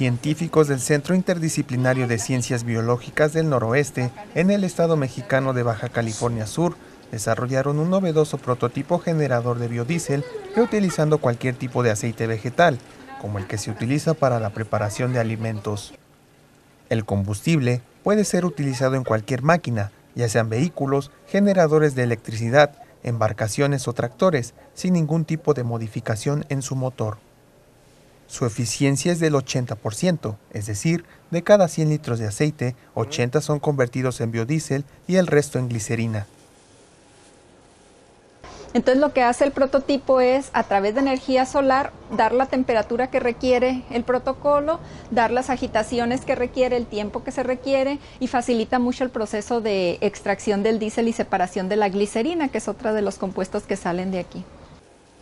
Científicos del Centro Interdisciplinario de Ciencias Biológicas del Noroeste, en el estado mexicano de Baja California Sur, desarrollaron un novedoso prototipo generador de biodiesel reutilizando cualquier tipo de aceite vegetal, como el que se utiliza para la preparación de alimentos. El combustible puede ser utilizado en cualquier máquina, ya sean vehículos, generadores de electricidad, embarcaciones o tractores, sin ningún tipo de modificación en su motor. Su eficiencia es del 80%, es decir, de cada 100 litros de aceite, 80 son convertidos en biodiesel y el resto en glicerina. Entonces lo que hace el prototipo es a través de energía solar dar la temperatura que requiere el protocolo, dar las agitaciones que requiere, el tiempo que se requiere y facilita mucho el proceso de extracción del diésel y separación de la glicerina, que es otra de los compuestos que salen de aquí.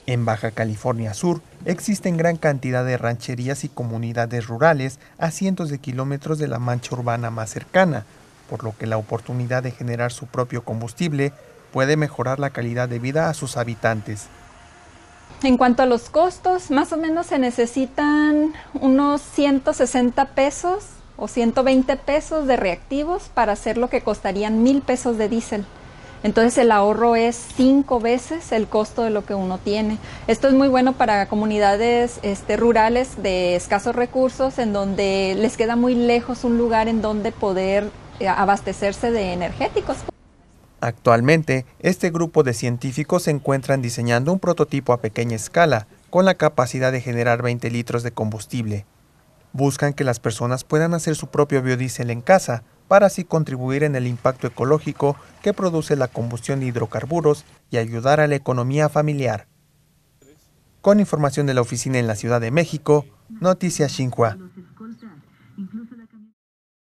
En Baja California Sur existen gran cantidad de rancherías y comunidades rurales a cientos de kilómetros de la mancha urbana más cercana, por lo que la oportunidad de generar su propio combustible puede mejorar la calidad de vida a sus habitantes. En cuanto a los costos, más o menos se necesitan unos 160 pesos o 120 pesos de reactivos para hacer lo que costarían mil pesos de diésel. Entonces el ahorro es cinco veces el costo de lo que uno tiene. Esto es muy bueno para comunidades este, rurales de escasos recursos en donde les queda muy lejos un lugar en donde poder eh, abastecerse de energéticos. Actualmente, este grupo de científicos se encuentran diseñando un prototipo a pequeña escala, con la capacidad de generar 20 litros de combustible. Buscan que las personas puedan hacer su propio biodiesel en casa, para así contribuir en el impacto ecológico que produce la combustión de hidrocarburos y ayudar a la economía familiar. Con información de la oficina en la Ciudad de México, Noticias Xinhua.